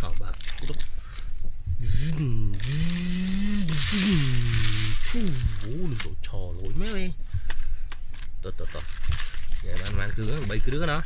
Ờ bà Cút Ủa lụt trò lỗi mấy đi Tờ tờ tờ. Vậy bạn bạn cứ bày cứ đứa nó